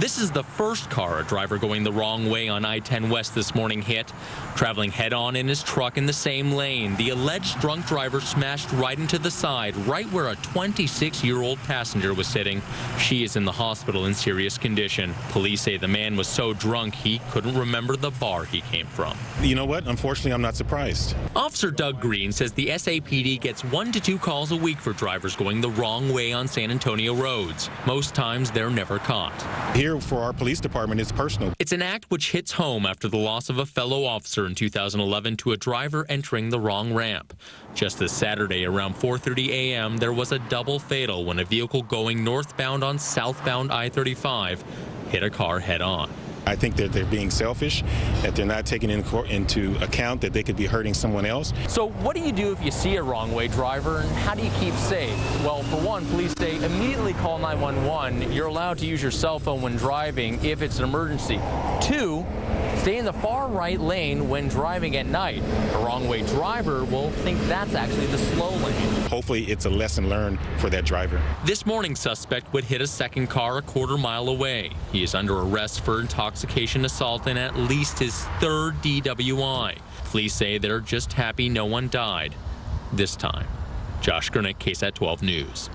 This is the first car a driver going the wrong way on I-10 West this morning hit. Traveling head-on in his truck in the same lane, the alleged drunk driver smashed right into the side, right where a 26-year-old passenger was sitting. She is in the hospital in serious condition. Police say the man was so drunk he couldn't remember the bar he came from. You know what? Unfortunately, I'm not surprised. Officer Doug Green says the SAPD gets one to two calls a week for drivers going the wrong way on San Antonio roads. Most times they're never caught. Here for our police department, it's personal. It's an act which hits home after the loss of a fellow officer in 2011 to a driver entering the wrong ramp. Just this Saturday around 4:30 a.m., there was a double fatal when a vehicle going northbound on southbound I-35 hit a car head on. I think that they're being selfish, that they're not taking in, into account that they could be hurting someone else. So what do you do if you see a wrong way driver and how do you keep safe? Well, for one, police say immediately call 911. You're allowed to use your cell phone when driving if it's an emergency. Two, stay in the far right lane when driving at night. A wrong way driver will think that's actually the slow lane. Hopefully it's a lesson learned for that driver. This morning suspect would hit a second car a quarter mile away. He is under arrest for intoxication assault and at least his third DWI. Police say they're just happy no one died this time. Josh Skurnik, KSAT 12 News.